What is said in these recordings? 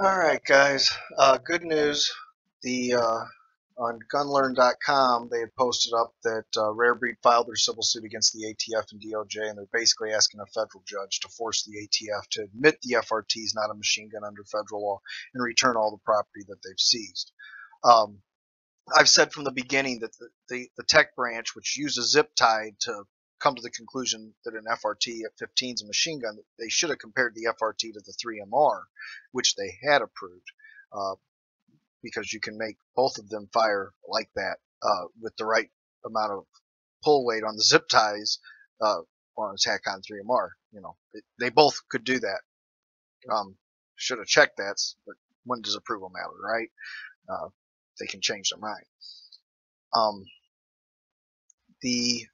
All right, guys. Uh, good news. The uh, on Gunlearn.com, they had posted up that uh, Rare Breed filed their civil suit against the ATF and DOJ, and they're basically asking a federal judge to force the ATF to admit the FRT is not a machine gun under federal law and return all the property that they've seized. Um, I've said from the beginning that the, the, the tech branch, which uses zip tie to come to the conclusion that an FRT at 15 is a machine gun, they should have compared the FRT to the 3MR, which they had approved, uh, because you can make both of them fire like that uh, with the right amount of pull weight on the zip ties uh, on a Tac-Con 3MR. You know, it, they both could do that. Um, should have checked that, but when does approval matter, right? Uh, they can change their mind. Um, the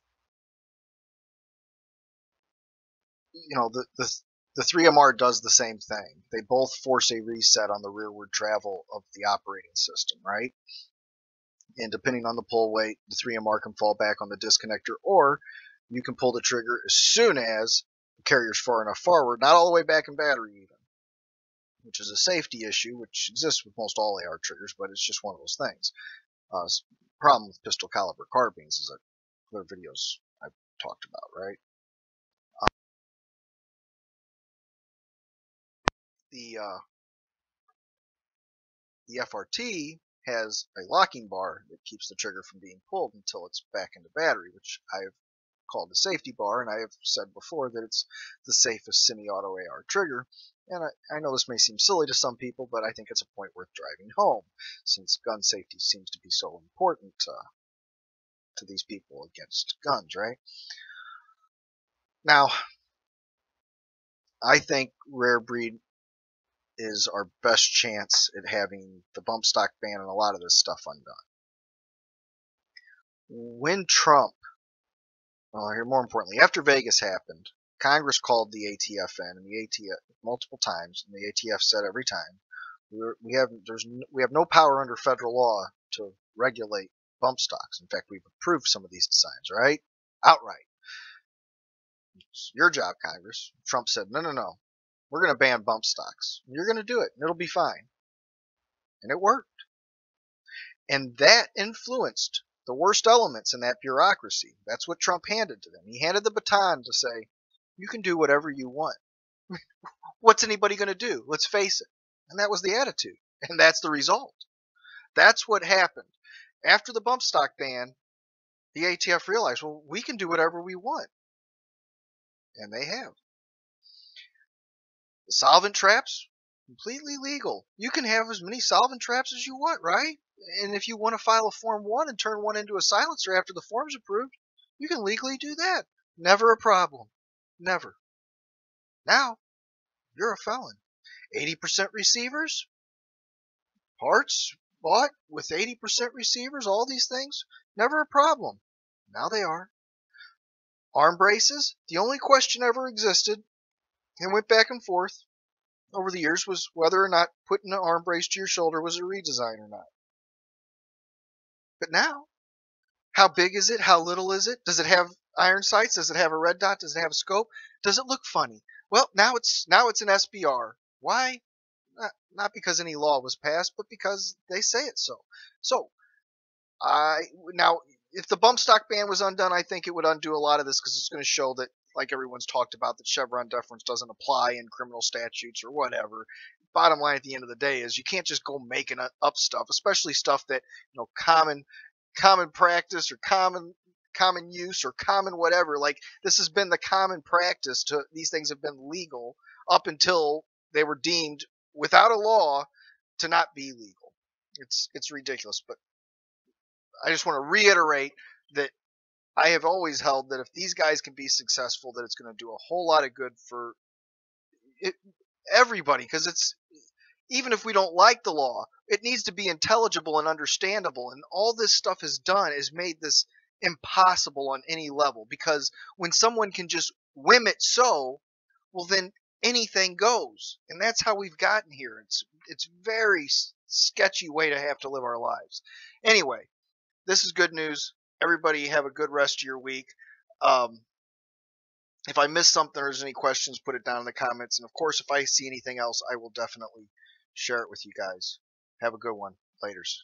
you know, the, the, the 3MR does the same thing. They both force a reset on the rearward travel of the operating system, right? And depending on the pull weight, the 3MR can fall back on the disconnector, or you can pull the trigger as soon as the carrier's far enough forward, not all the way back in battery even, which is a safety issue, which exists with most all AR triggers, but it's just one of those things. Uh, problem with pistol caliber carbines is that other videos I've talked about, right? The uh, the FRT has a locking bar that keeps the trigger from being pulled until it's back into battery, which I've called the safety bar, and I have said before that it's the safest semi-auto AR trigger. And I, I, know this may seem silly to some people, but I think it's a point worth driving home, since gun safety seems to be so important uh, to these people against guns, right? Now, I think Rare Breed is our best chance at having the bump stock ban and a lot of this stuff undone. When Trump, well, here more importantly, after Vegas happened, Congress called the ATF in, and the ATF multiple times, and the ATF said every time, we have there's we have no power under federal law to regulate bump stocks. In fact, we've approved some of these designs, right? Outright. It's your job, Congress. Trump said, no, no, no. We're going to ban bump stocks. You're going to do it, and it'll be fine. And it worked. And that influenced the worst elements in that bureaucracy. That's what Trump handed to them. He handed the baton to say, you can do whatever you want. What's anybody going to do? Let's face it. And that was the attitude. And that's the result. That's what happened. After the bump stock ban, the ATF realized, well, we can do whatever we want. And they have. Solvent traps, completely legal. You can have as many solvent traps as you want, right? And if you want to file a Form 1 and turn one into a silencer after the form's approved, you can legally do that. Never a problem. Never. Now, you're a felon. 80% receivers, parts bought with 80% receivers, all these things, never a problem. Now they are. Arm braces, the only question ever existed and went back and forth over the years was whether or not putting an arm brace to your shoulder was a redesign or not. But now, how big is it? How little is it? Does it have iron sights? Does it have a red dot? Does it have a scope? Does it look funny? Well, now it's now it's an SBR. Why? Not, not because any law was passed, but because they say it so. So, I now if the bump stock ban was undone, I think it would undo a lot of this because it's going to show that like everyone's talked about that Chevron deference doesn't apply in criminal statutes or whatever. Bottom line at the end of the day is you can't just go making up stuff, especially stuff that you know common common practice or common common use or common whatever. Like this has been the common practice to these things have been legal up until they were deemed without a law to not be legal. It's it's ridiculous, but I just want to reiterate that I have always held that if these guys can be successful, that it's going to do a whole lot of good for it, everybody. Because it's even if we don't like the law, it needs to be intelligible and understandable. And all this stuff has done is made this impossible on any level. Because when someone can just whim it so, well then anything goes, and that's how we've gotten here. It's it's very sketchy way to have to live our lives. Anyway, this is good news everybody have a good rest of your week. Um, if I missed something or there's any questions, put it down in the comments. And of course, if I see anything else, I will definitely share it with you guys. Have a good one. Laters.